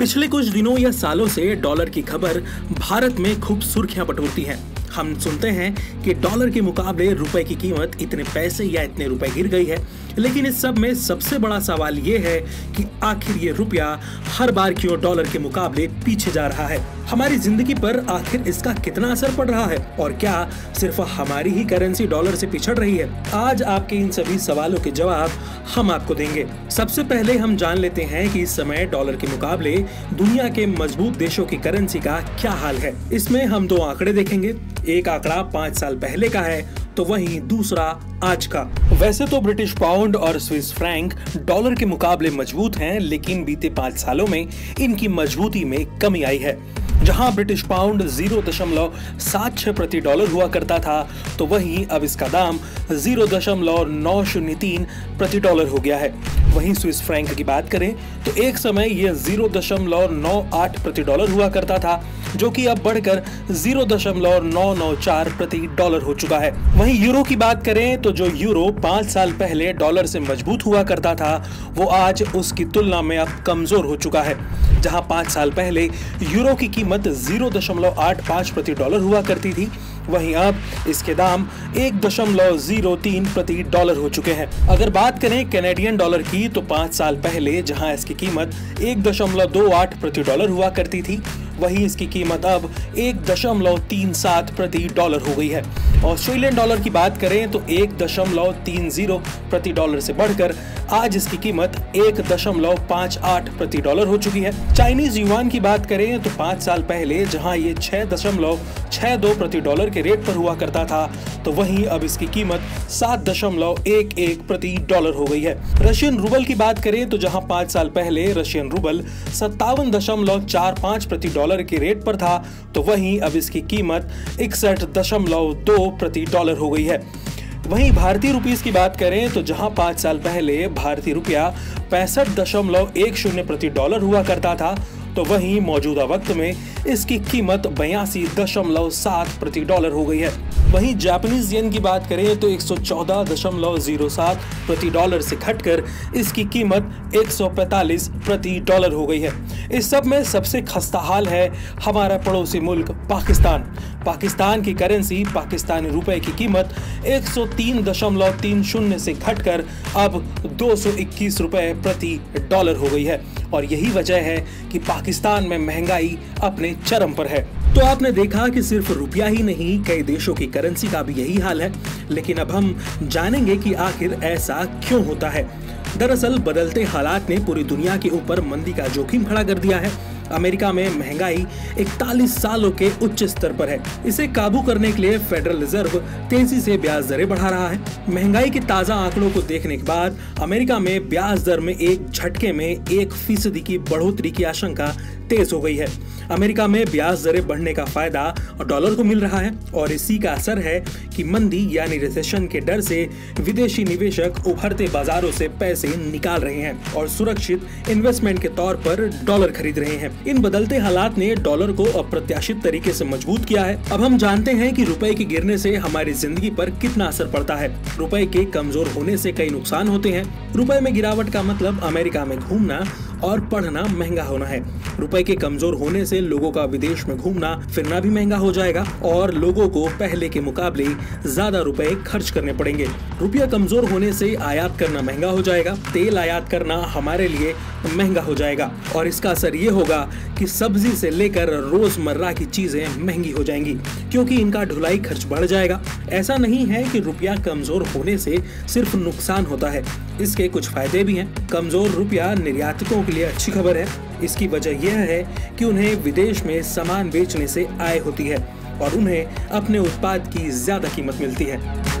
पिछले कुछ दिनों या सालों से डॉलर की खबर भारत में खूब सुर्खियाँ बटोरती है। हम सुनते हैं कि डॉलर के मुकाबले रुपए की कीमत इतने पैसे या इतने रुपए गिर गई है। लेकिन इस सब में सबसे बड़ा सवाल ये है कि आखिर ये रुपया हर बार क्यों डॉलर के मुकाबले पीछे जा रहा है। हमारी ज़िंदगी पर आखिर इसका कितना असर पड़ रहा है? और क्या सिर्फ़ हमारी ही करेंसी डॉलर से पिछड़ रही है? आज आपके इन सभी सवालों के जवाब हम आपको देंगे। सबसे पहले हम जान लेते हैं कि इस समय डॉलर के मुकाबले दुनिया के मज़बूत देशों की करेंसी का क्या हाल है। इसमें हम दो आंकड़े देखेंगे। एक आंकड़ा पाँच साल पहले का है तो वहीं दूसरा आज का। वैसे तो ब्रिटिश पाउंड और स्विस फ्रैंक डॉलर के मुकाबले मज़बूत हैं, लेकिन बीते पाँच सालों में इनकी मजबूती में कमी आई है। जहाँ ब्रिटिश पाउंड ज़ीरो दशमलव सात छह प्रति डॉलर हुआ करता था तो वहीं अब इसका दाम ज़ीरो दशमलव नौ शून्य तीन प्रति डॉलर हो गया है। वहीं स्विस फ्रैंक की बात करें तो एक समय यह ज़ीरो दशमलव नौ आठ प्रति डॉलर हुआ करता था, जो कि अब बढ़कर ज़ीरो दशमलव नौ नौ चार प्रति डॉलर हो चुका है। वहीं यूरो की बात करें तो जो यूरो पाँच साल पहले डॉलर से मज़बूत हुआ करता था, वो आज उसकी तुलना में अब कमज़ोर हो चुका है, जहाँ पाँच साल पहले यूरो की कीमत आठ पाँच प्रति डॉलर हुआ करती थी। वहीं अब इसके दाम एक दशमलव ज़ीरो तीन प्रति डॉलर हो चुके हैं। अगर बात करें कैनेडियन डॉलर की तो पाँच साल पहले जहाँ इसकी कीमत एक दशमलव दो आठ प्रति डॉलर हुआ करती थी वहीं इसकी कीमत अब एक दशमलव तीन सात प्रति डॉलर हो गई है। ऑस्ट्रेलियन डॉलर की बात करें तो एक दशमलव तीन ज़ीरो प्रति डॉलर से बढ़कर आज इसकी कीमत एक दशमलव पाँच आठ प्रति डॉलर हो चुकी है। चाइनीज़ युवान की बात करें तो पाँच साल पहले जहाँ ये छह दशमलव छह दो प्रति डॉलर के रेट पर हुआ करता था तो वहीं अब इसकी कीमत सात दशमलव एक एक प्रति डॉलर हो गई है। रशियन रूबल की बात करें तो जहाँ पाँच साल पहले रशियन रूबल सत्तावन दशमलव चार पाँच प्रति डॉलर के रेट पर था तो वहीं अब इसकी कीमत इकसठ दशमलव दो प्रति डॉलर हो गई है। वहीं भारतीय रुपीस की बात करें तो जहाँ पाँच साल पहले भारतीय रुपया पैंसठ दशमलव एक शून्य प्रति डॉलर हुआ करता था तो वहीं मौजूदा वक्त में इसकी कीमत बयासी दशमलव सात प्रति डॉलर हो गई है। वहीं जापानीज येन की बात करें तो एक सौ चौदह दशमलव ज़ीरो सात प्रति डॉलर से घटकर इसकी कीमत एक सौ पैतालीस प्रति डॉलर हो गई है। इस सब में सबसे खस्ता हाल है हमारा पड़ोसी मुल्क पाकिस्तान। पाकिस्तान की करेंसी, पाकिस्तानी रुपए की कीमत एक सौ घटकर अब दो सौ इक्कीस रुपए प्रति डॉलर हो गई है। और यही वजह है कि पाकिस्तान में महँगाई अपने चरम पर है। तो आपने देखा कि सिर्फ़ रुपया ही नहीं, कई देशों की करेंसी का भी यही हाल है। लेकिन अब हम जानेंगे कि आखिर ऐसा क्यों होता है। दरअसल, बदलते हालात ने पूरी दुनिया के ऊपर मंदी का जोखिम खड़ा कर दिया है। अमेरिका में महँगाई 41 सालों के उच्च स्तर पर है। इसे काबू करने के लिए फेडरल रिज़र्व तेज़ी से ब्याज दरें बढ़ा रहा है। महँगाई के ताज़ा आंकड़ों को देखने के बाद अमेरिका में ब्याज दर में एक झटके में एक फ़ीसदी की बढ़ोतरी की आशंका तेज हो गई है। अमेरिका में ब्याज दरें बढ़ने का फ़ायदा डॉलर को मिल रहा है और इसी का असर है कि मंदी यानी रिसेशन के डर से विदेशी निवेशक उभरते बाजारों से पैसे निकाल रहे हैं और सुरक्षित इन्वेस्टमेंट के तौर पर डॉलर खरीद रहे हैं। इन बदलते हालात ने डॉलर को अप्रत्याशित तरीके से मज़बूत किया है। अब हम जानते हैं कि रुपए के गिरने से हमारी ज़िंदगी पर कितना असर पड़ता है। रुपए के कमज़ोर होने से कई नुकसान होते हैं। रुपए में गिरावट का मतलब अमेरिका में घूमना और पढ़ना महँगा होना है। रुपए के कमज़ोर होने से लोगों का विदेश में घूमना, फिरना भी महँगा हो जाएगा और लोगों को पहले के मुकाबले ज़्यादा रुपए खर्च करने पड़ेंगे। रुपया कमज़ोर होने से आयात करना महँगा हो जाएगा। तेल आयात करना हमारे लिए महँगा हो जाएगा। और इसका असर ये होगा कि सब्ज़ी से लेकर रोज़मर्रा की चीज़ें महँगी हो जाएँगी, क्योंकि इनका ढुलाई खर्च बढ़ जाएगा। ऐसा नहीं है कि रुपया कमज़ोर होने से सिर्फ़ नुकसान होता है। इसके कुछ फ़ायदे भी हैं। कमज़ोर रुपया निर्यातकों के लिए अच्छी खबर है। इसकी वजह यह है कि उन्हें विदेश में सामान बेचने से आय होती है और उन्हें अपने उत्पाद की ज़्यादा कीमत मिलती है।